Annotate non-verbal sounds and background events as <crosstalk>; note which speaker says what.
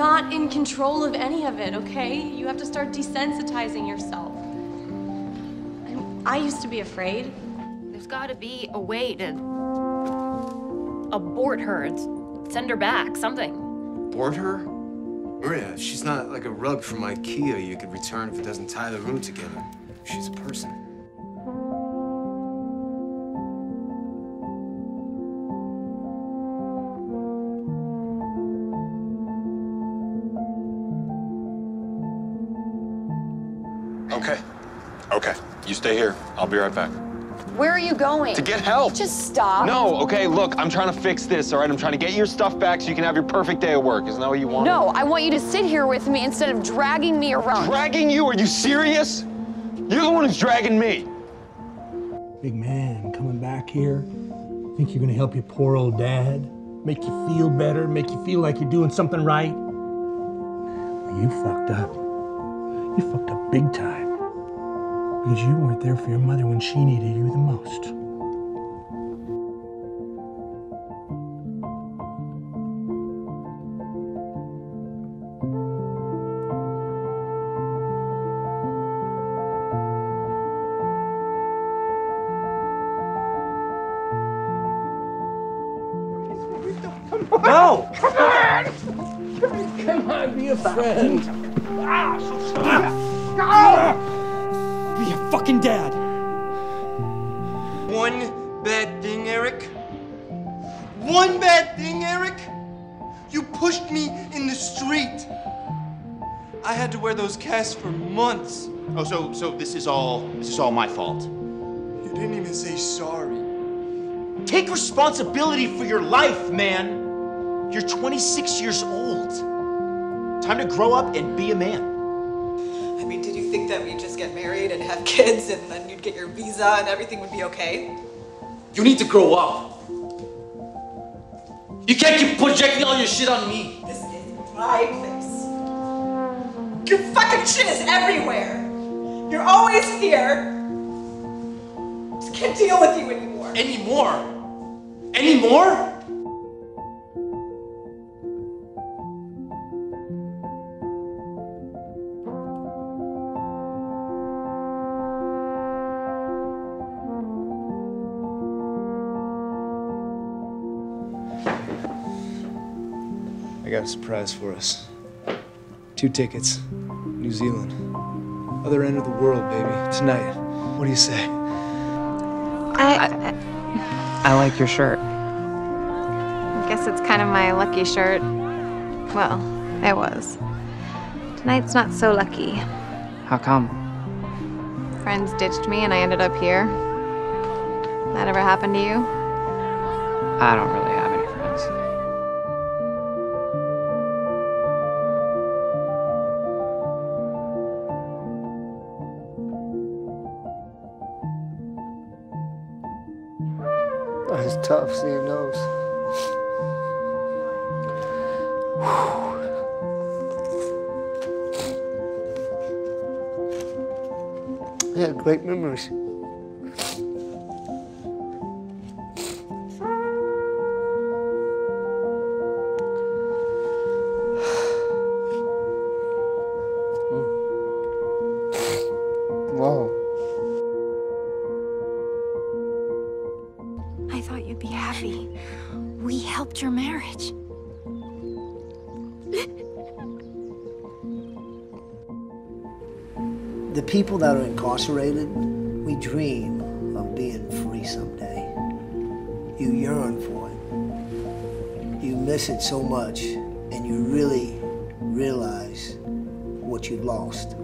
Speaker 1: not in control of any of it, okay? You have to start desensitizing yourself. I, I used to be afraid.
Speaker 2: There's gotta be a way to abort her and send her back, something.
Speaker 3: Abort her? Maria, she's not like a rug from Ikea you could return if it doesn't tie the room together. She's a person.
Speaker 4: Okay. Okay. You stay here. I'll be right back.
Speaker 5: Where are you going?
Speaker 4: To get help.
Speaker 5: Just stop.
Speaker 4: No, okay, look, I'm trying to fix this, all right? I'm trying to get your stuff back so you can have your perfect day at work. Isn't that what you want?
Speaker 5: No, I want you to sit here with me instead of dragging me around.
Speaker 4: Dragging you? Are you serious? You're the one who's dragging me.
Speaker 6: Big man, coming back here. Think you're gonna help your poor old dad? Make you feel better, make you feel like you're doing something right? You fucked up. You fucked up big time. Because you weren't there for your mother when she needed you the most.
Speaker 7: No!
Speaker 6: Come on, be a friend.
Speaker 7: Ah, Be a fucking dad.
Speaker 8: One bad thing, Eric. One bad thing, Eric. You pushed me in the street. I had to wear those casts for months.
Speaker 9: Oh, so so this is all this is all my fault.
Speaker 8: You didn't even say sorry.
Speaker 9: Take responsibility for your life, man. You're 26 years old. Time to grow up and be a man.
Speaker 10: I mean, did you think that we'd just get married and have <laughs> kids and then you'd get your visa and everything would be okay?
Speaker 7: You need to grow up. You can't keep projecting all your shit on me.
Speaker 10: This is my place. Your fucking shit is everywhere. You're always here. Just can't deal with you anymore.
Speaker 7: Anymore? Anymore?
Speaker 3: I got a surprise for us. Two tickets. New Zealand. Other end of the world, baby. Tonight. What do you say?
Speaker 11: I, I like your shirt. I guess it's kind of my lucky shirt. Well, it was. Tonight's not so lucky.
Speaker 12: How come?
Speaker 11: Friends ditched me and I ended up here. That ever happened to you?
Speaker 12: I don't really
Speaker 13: It's tough seeing those. I had great memories.
Speaker 14: We helped your marriage.
Speaker 13: The people that are incarcerated, we dream of being free someday. You yearn for it. You miss it so much, and you really realize what you've lost.